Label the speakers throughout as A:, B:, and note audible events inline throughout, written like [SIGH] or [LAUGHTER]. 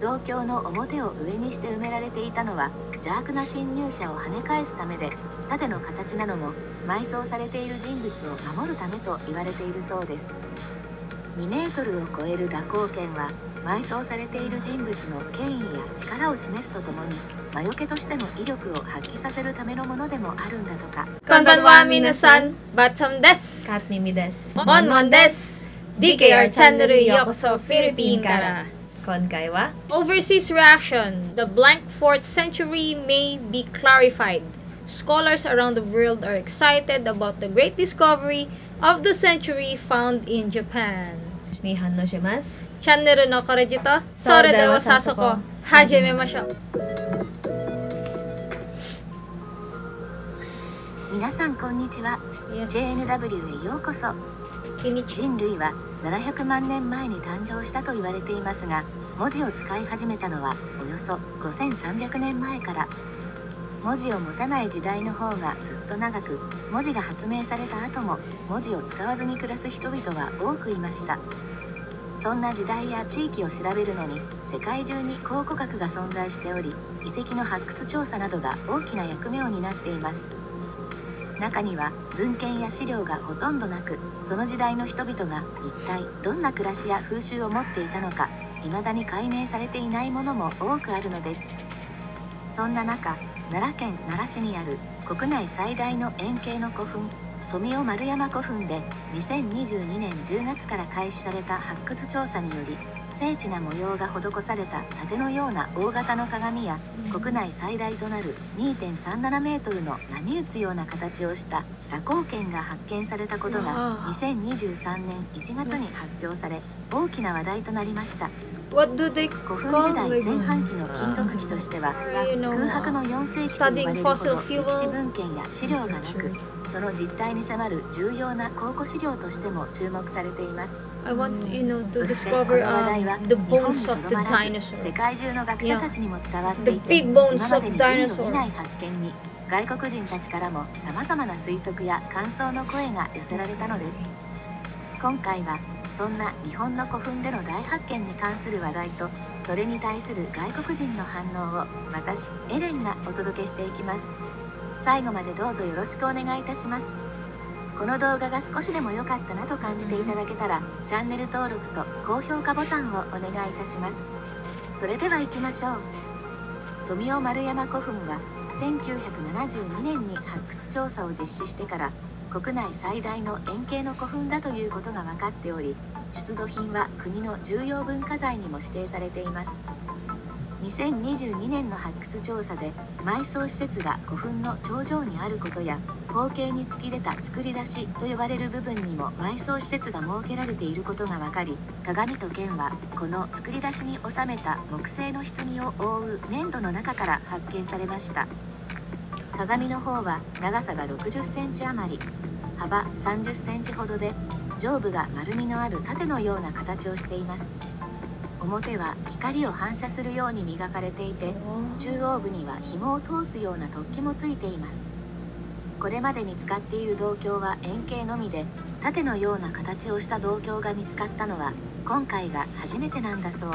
A: 銅鏡の表を上にして埋められていたのは邪悪な侵入者を跳ね返すためで盾の形なのも埋葬されている人物を守るためと言われているそうです。2メートルを超える蛇行剣は埋葬されている人物の権威や力を示すとともに魔除けとしての威力を発揮させるためのものでもあるんだとか。
B: こんばんは皆さんバトムです
C: カッミミです
B: モンモンです DKR チャンネルへようこそフィリピンから
C: 今回は
B: Overseas reaction The blank 4th century may be clarified Scholars around the world are excited about the great discovery of the century found in Japan
C: に反応します
B: チャンネルのこれじとそれでは早速始めましょう
A: 皆さんこんにちは
B: Yes
A: JNW へようこそ人類は700万年前に誕生したと言われていますが文字を使い始めたのはおよそ5300年前から。文字を持たない時代の方がずっと長く文字が発明された後も文字を使わずに暮らす人々は多くいました。そんな時代や地域を調べるのに世界中に考古学が存在しており遺跡の発掘調査などが大きな役目を担っています。中には文献や資料がほとんどなくその時代の人々が一体どんな暮らしや風習を持っていたのか未だに解明されていないものも多くあるのです。そんな中奈良県奈良市にある国内最大の円形の古墳富雄丸山古墳で2022年10月から開始された発掘調査により精緻な模様が施された盾のような大型の鏡や国内最大となる2.37メートルの波打つような形をした蛇行剣が発見されたことが2023年1月に発表され大きな話題となりました
B: What do they
A: 古墳
B: call
A: 時代?前半期の金属器としては空白の4世紀と言われる史文献や資料がなくその実態に迫る重要な考古資料としても注目されています。
B: I want you know
A: そ
B: to discover um,
A: 日
B: the bones
A: と
B: of
A: ど
B: the dinosaur
A: 世界中の学者たちにも伝わってい
B: The
A: て
B: big bones of dinosaur
A: 外国人たちからも様々な推測や感想の声が寄せられたのです。今回はそんな日本の古墳での大発見に関する話題とそれに対する外国人の反応を私エレンがお届けしていきます。最後までどうぞよろしくお願いいたします。この動画が少しでも良かったなと感じていただけたらチャンネル登録と高評価ボタンをお願いいたします。それでは行きましょう。富雄丸山古墳は1972年に発掘調査を実施してから国内最大の円形の古墳だということが分かっており出土品は国の重要文化財にも指定されています。2022年の発掘調査で埋葬施設が古墳の頂上にあることや後継に突き出た作り出しと呼ばれる部分にも埋葬施設が設けられていることが分かり鏡と剣はこの作り出しに収めた木製の棺を覆う粘土の中から発見されました。鏡の方は長さが60センチ余り幅30センチほどで上部が丸みのある盾のような形をしています。表は光を反射するように磨かれていて中央部には紐を通すような突起もついています。これまでに使っている銅鏡は円形のみで盾のような形をした銅鏡が見つかったのは今回が初めてなんだそう。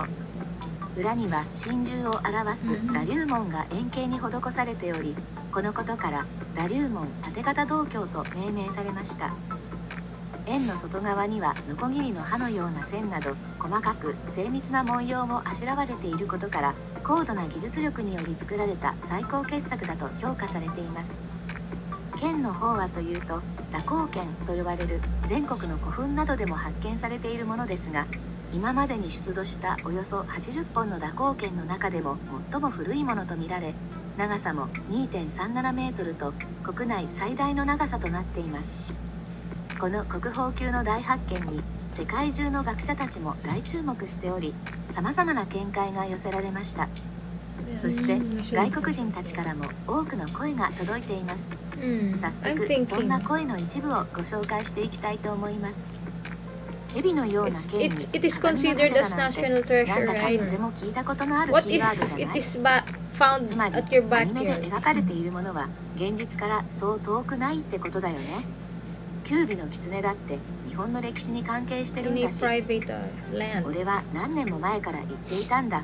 A: 裏には真珠を表すダリュー門が円形に施されておりこのことからダリュー門縦型銅鏡と命名されました。円の外側にはノコギリの刃のような線など細かく精密な文様もあしらわれていることから高度な技術力により作られた最高傑作だと評価されています。剣の方はというと蛇行剣と呼ばれる全国の古墳などでも発見されているものですが今までに出土したおよそ80本の蛇行剣の中でも最も古いものとみられ長さも2.37メートルと国内最大の長さとなっています。この国宝級の大発見に世界中の学者たちも大注目しており様々な見解が寄せられました。そして外国人たちからも多くの声が届いています。
B: Hmm,
A: 早速そんな声の一部をご紹介していきたいと思います
B: it's, it's, it is considered
A: 盾
B: as national treasure right? What if it is ba- found at your backyard?
A: の狐だって日本の歴史に関係してる
B: uh,
A: 俺は何年も前から言っていたんだ。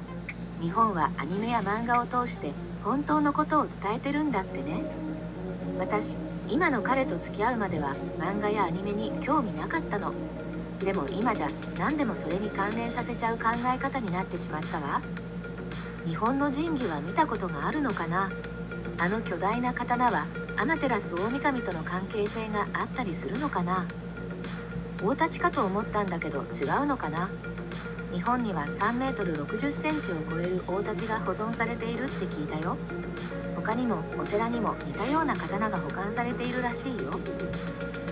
A: 日本はアニメや漫画を通して本当のことを伝えてるんだってね。私今の彼と付き合うまでは漫画やアニメに興味なかったのでも今じゃ何でもそれに関連させちゃう考え方になってしまったわ。日本の神器は見たことがあるのかな。あの巨大な刀はアマテラス大神との関係性があったりするのかな。大立ちかと思ったんだけど違うのかな。日本には3メートル60センチを超える大立ちが保存されているって聞いたよ。他にもお寺にも似たような刀が保管されているらしいよ。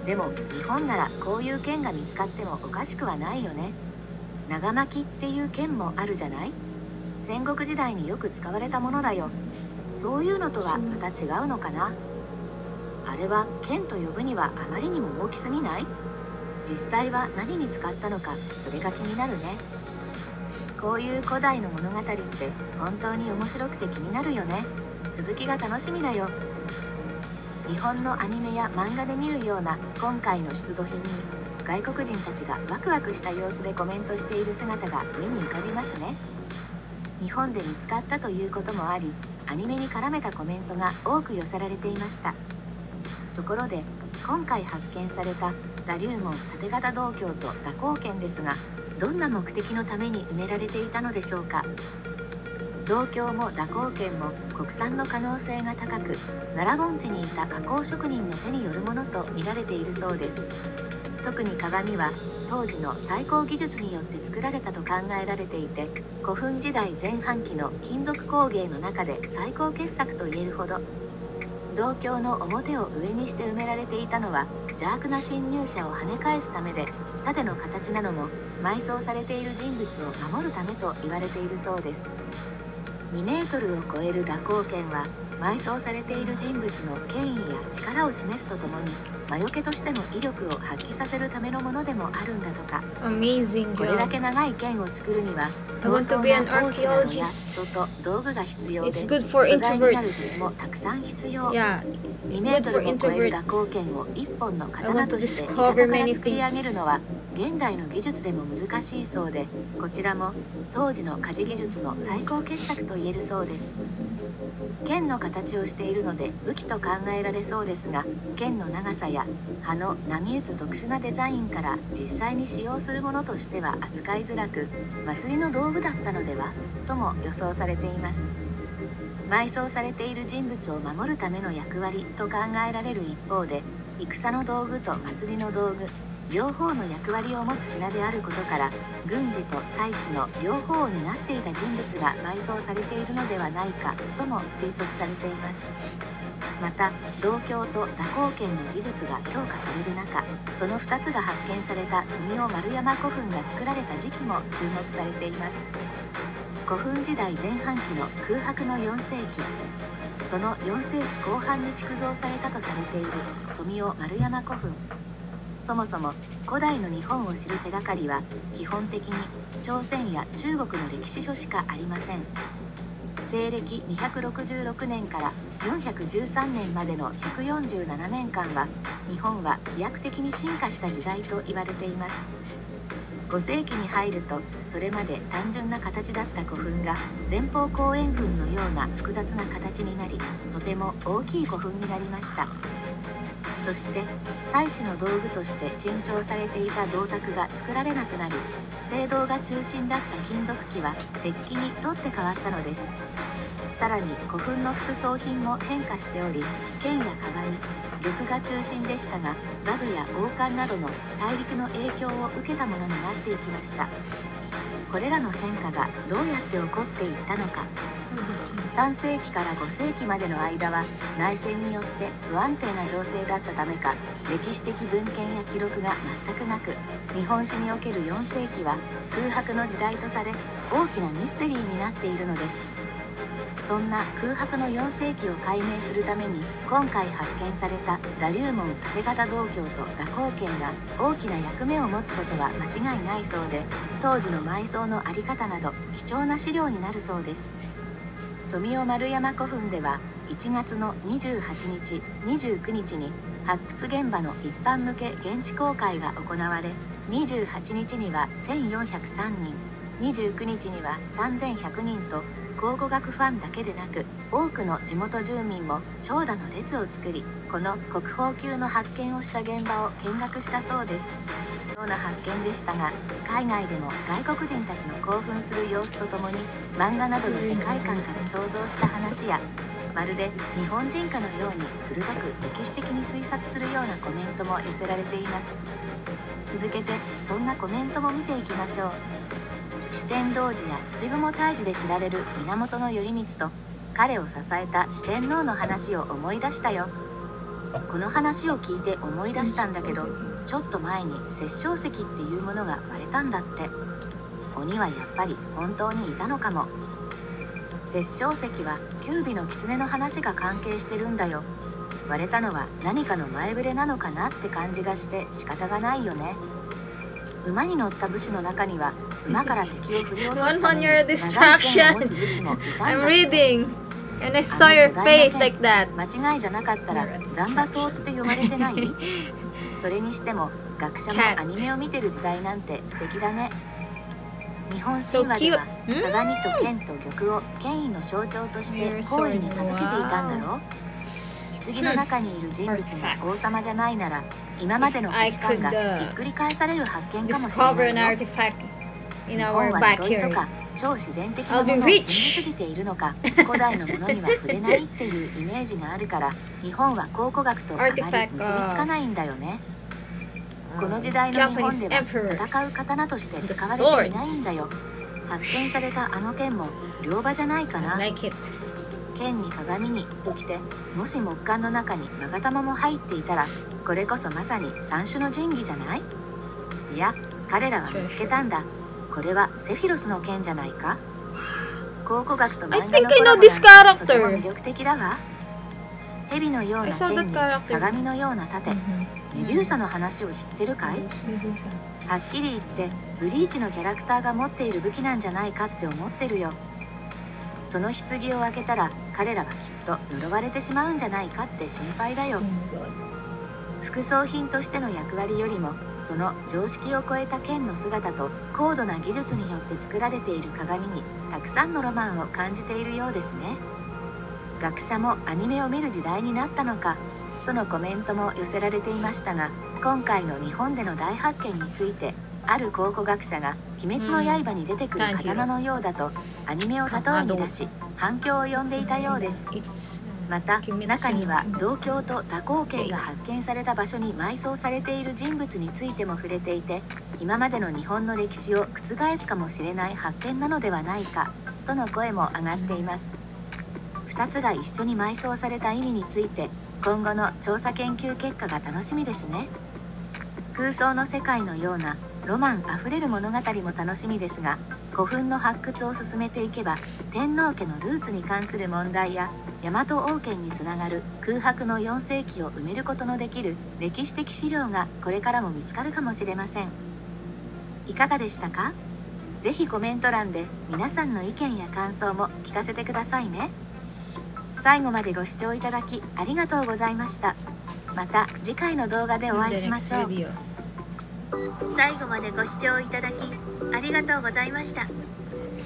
A: でも日本ならこういう剣が見つかってもおかしくはないよね。長巻っていう剣もあるじゃない？戦国時代によく使われたものだよ。そういうのとはまた違うのかな？あれは剣と呼ぶにはあまりにも大きすぎない？実際は何に使ったのかそれが気になるね。こういう古代の物語って本当に面白くて気になるよね。続きが楽しみだよ日本のアニメや漫画で見るような今回の出土品に外国人たちがワクワクした様子でコメントしている姿が目に浮かびますね。日本で見つかったということもありアニメに絡めたコメントが多く寄せられていました。ところで今回発見された打竜門縦型銅鏡と蛇行剣ですがどんな目的のために埋められていたのでしょうか。銅鏡も蛇行剣も国産の可能性が高く奈良盆地にいた加工職人の手によるものと見られているそうです。特に鏡は当時の最高技術によって作られたと考えられていて古墳時代前半期の金属工芸の中で最高傑作と言えるほど銅鏡の表を上にして埋められていたのは邪悪な侵入者を跳ね返すためで盾の形なのも埋葬されている人物を守るためと言われているそうです。2メートルを超える蛇行剣は埋葬されている人物の権威や力を示すとともに魔除けとしての威力を発揮させるためのものでもあるんだとか
B: Amazing
A: これだ.け長い剣を作るには相当な大きなのや.人と道具が必要で
B: It's good
A: もたくさん必要
B: Yeah,
A: 2メートルを超える.蛇行剣を1本の刀として
B: discover
A: から作り上げる.のは現代の技術でも難しいそうでこちらも当時の鍛冶技術の最高傑作と言えるそうです。剣の形をしているので武器と考えられそうですが剣の長さや刃の波打つ特殊なデザインから実際に使用するものとしては扱いづらく祭りの道具だったのではとも予想されています。埋葬されている人物を守るための役割と考えられる一方で戦の道具と祭りの道具両方の役割を持つ品であることから軍事と祭祀の両方を担っていた人物が埋葬されているのではないかとも推測されています。また銅鏡と蛇行剣の技術が評価される中その2つが発見された富雄丸山古墳が作られた時期も注目されています。古墳時代前半期の空白の4世紀その4世紀後半に築造されたとされている富雄丸山古墳。そもそも古代の日本を知る手がかりは基本的に朝鮮や中国の歴史書しかありません。西暦266年から413年までの147年間は日本は飛躍的に進化した時代と言われています。5世紀に入るとそれまで単純な形だった古墳が前方後円墳のような複雑な形になりとても大きい古墳になりました。そして祭祀の道具として珍重されていた銅鐸が作られなくなり青銅が中心だった金属器は鉄器に取って変わったのです。さらに古墳の副葬品も変化しており剣や鏡玉が中心でしたが馬具や王冠などの大陸の影響を受けたものになっていきました。これらの変化がどうやって起こっていったのか。3世紀から5世紀までの間は内戦によって不安定な情勢だったためか歴史的文献や記録が全くなく日本史における4世紀は空白の時代とされ大きなミステリーになっているのです。そんな空白の4世紀を解明するために今回発見されたダリュー門縦型銅鏡と蛇行剣が大きな役目を持つことは間違いないそうで当時の埋葬の在り方など貴重な資料になるそうです。富雄丸山古墳では1月の28日29日に発掘現場の一般向け現地公開が行われ28日には1403人29日には3100人と考古学ファンだけでなく多くの地元住民も長蛇の列を作りこの国宝級の発見をした現場を見学したそうです。ような発見でしたが海外でも外国人たちの興奮する様子とともに漫画などの世界観から想像した話やまるで日本人かのように鋭く歴史的に推察するようなコメントも寄せられています。続けてそんなコメントも見ていきましょう。天童子や土雲退治で知られる源頼光と彼を支えた四天王の話を思い出したよ。この話を聞いて思い出したんだけどちょっと前に殺生石っていうものが割れたんだって。鬼はやっぱり本当にいたのかも。殺生石は九尾の狐の話が関係してるんだよ。割れたのは何かの前触れなのかなって感じがして仕方がないよね。馬に乗った武士の中には馬から敵を振り落とすために [LAUGHS]
B: One on your
A: 長い剣を持
B: distraction.
A: つ武士もいたん
B: I'm reading. And I saw your face like that.
A: 間違いじゃなかったらザンバ島って呼ばれてない？[LAUGHS] それにしても学者もアニメを見てる時代なんて素敵だね日本神話では.鏡と剣と玉を権威の象徴として皇位に.授けていたんだろ？棺の中にいる人物が.王様じゃないなら今までの価値観が
B: uh,
A: ひっくり返される発見かもしれないよ日本は呪いと.か超自然的なものを信.じすぎているのか古代のものには触れないっていうイメージがあるから日本は考古学とあまり結びつかないんだよね
C: Um,
A: この時代の日本では.戦う刀として使われていないんだよ発見されたあの剣も両刃じゃないかな.剣に鏡にときてもし木管の中に勾玉も入っていたらこれこそまさに三種の神器じゃない？いや彼らは見つけたんだこれはセフィロスの剣じゃないか？考古学と漫画のコラボてとても.魅力的だわ蛇のような剣に.鏡のような盾
C: mhm.
A: メデューサの話を知ってるかい？はっきり言ってブリーチのキャラクターが持っている武器なんじゃないかって思ってるよその棺を開けたら彼らはきっと呪われてしまうんじゃないかって心配だよ
C: Oh.
A: 副葬品としての役割よりもその常識を超えた剣の姿と高度な技術によって作られている鏡にたくさんのロマンを感じているようですね学者もアニメを見る時代になったのかとのコメントも寄せられていましたが今回の日本での大発見についてある考古学者が「鬼滅の刃」に出てくる刀のようだとアニメを例えに出し反響を呼んでいたようです。また中には
C: 鬼滅
A: 銅鏡と蛇行剣が発見された場所に埋葬されている人物についても触れていて今までの日本の歴史を覆すかもしれない発見なのではないかとの声も上がっています。2つが一緒に埋葬された意味について今後の調査研究結果が楽しみですね。空想の世界のようなロマンあふれる物語も楽しみですが古墳の発掘を進めていけば天皇家のルーツに関する問題や大和王権につながる空白の4世紀を埋めることのできる歴史的資料がこれからも見つかるかもしれません。いかがでしたか？ぜひコメント欄で皆さんの意見や感想も聞かせてくださいね。最後までご視聴いただきありがとうございました。また次回の動画でお会いしましょう。最後までご視聴いただきありがとうございました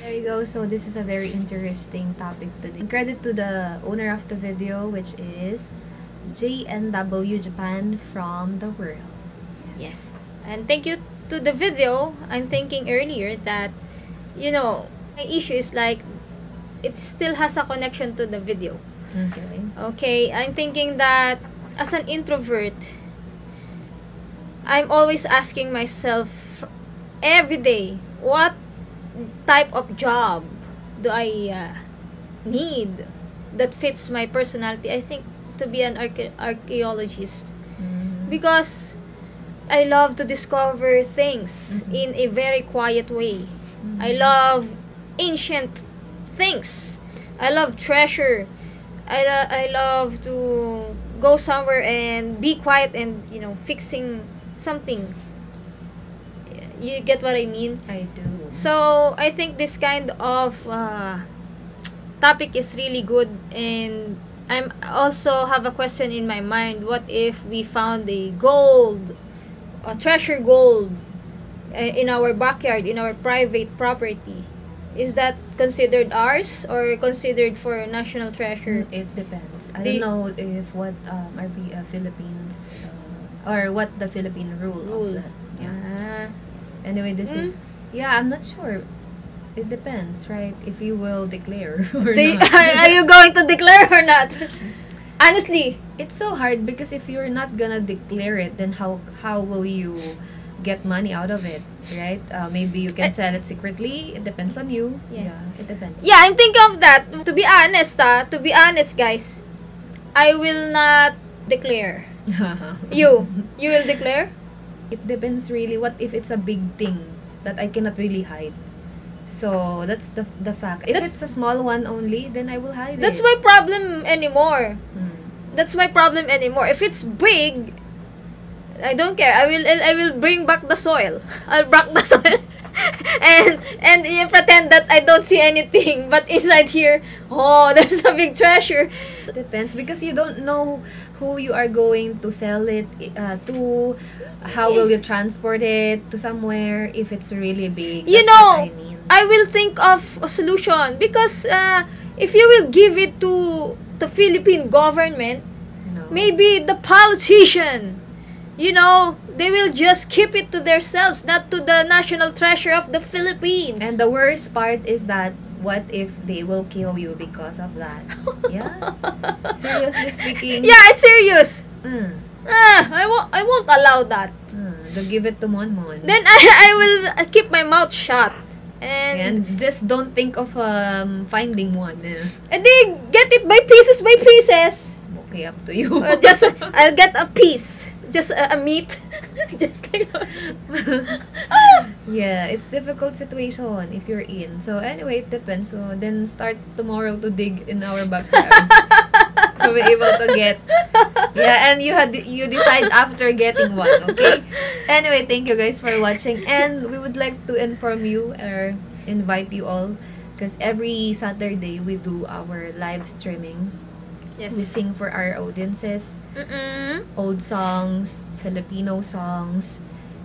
C: There you go. So this is a very interesting topic today. And credit to the owner of the video, which is JNW Japan from the world.
B: Yes. And thank you to the video. I'm thinking earlier that, you know, my issue is like, it still has a connection to the video.
C: Okay.
B: Okay, I'm thinking that as an introvert, I'm always asking myself every day, what type of job do I uh, need that fits my personality? I think to be an archaeologist
C: Mhm.
B: because I love to discover things
C: Mhm.
B: in a very quiet way.
C: Mhm.
B: I love ancient things. I love treasure. I, lo- I love to go somewhere and be quiet and you know fixing something. You get what I mean?
C: I do.
B: So I think this kind of uh, topic is really good, and I'm also have a question in my mind. What if we found a gold, a treasure gold, uh, in our backyard, in our private property, is that considered ours or considered for national treasure?
C: It depends. I
B: The-
C: don't know if what um, RB uh, Philippines or what the Philippine rule,
B: Rule.
C: of that. Yeah.
B: Ah.
C: Anyway, this
B: Mm.
C: is yeah. I'm not sure. It depends, right? If you will declare [LAUGHS] or not. [LAUGHS]
B: are, you going to declare or not? [LAUGHS] Honestly,
C: it's so hard because if you're not gonna declare it, then how how will you get money out of it, right? Uh, maybe you can
B: Eh.
C: sell it secretly. It depends on you.
B: Yeah.
C: it depends.
B: yeah, I'm thinking of that. To be honest, ah, to be honest, guys, I will not declare. [LAUGHS] You, you will declare?
C: it depends really. What if it's a big thing that I cannot really hide? So that's the the fact. If
B: That's-
C: it's a small one only, then I will hide
B: That's
C: it.
B: my problem anymore.
C: Hmm.
B: That's my problem anymore. If it's big, I don't care. I will I will bring back the soil. [LAUGHS] I'll back the soil. [LAUGHS] and and you pretend that I don't see anything, but inside here, oh, there's a big treasure.
C: Depends because you don't know who you are going to sell it uh, to. How will you transport it to somewhere if it's really big?
B: You
C: That's
B: know,
C: I mean.
B: I will think of a solution because uh, if you will give it to the Philippine government,
C: No.
B: maybe the politician, you know, they will just keep it to themselves, not to the national treasure of the Philippines.
C: And the worst part is that what if they will kill you because of that? [LAUGHS] Yeah. Seriously speaking.
B: yeah, it's serious.
C: Mm,
B: Ah, I won't. I won't allow that.
C: mm, they'll give it to Mon Mon.
B: Then I, I will keep my mouth shut. And
C: and just don't think of um, finding one. eh.
B: and they get it by pieces by pieces.
C: Okay, up to you.
B: Or just I'll get a piece, just a, a meat, [LAUGHS] just like [LAUGHS]
C: yeah, it's difficult situation if you're in. So anyway, it depends. So then start tomorrow to dig in our backyard [LAUGHS] to be able to get. Yeah, and you had you decide after getting one. Okay. Anyway, thank you guys for watching, and we would like to inform you or invite you all because every Saturday we do our live streaming.
B: yes.
C: We sing for our audiences
B: Mm-mm.
C: old songs, Filipino songs,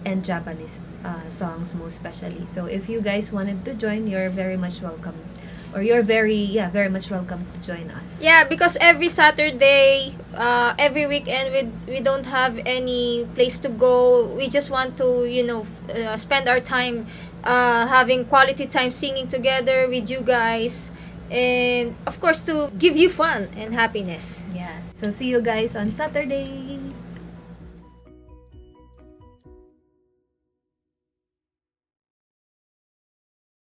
C: and Japanese uh, songs most especially. So if you guys wanted to join, you're very much welcome. Or you're very, yeah, very much welcome to join us.
B: Yeah, because every Saturday, uh, every weekend, we we don't have any place to go. We just want to, you know, uh, spend our time, uh, having quality time singing together with you guys, and of course to give you fun and happiness.
C: Yes. So see you guys on Saturday.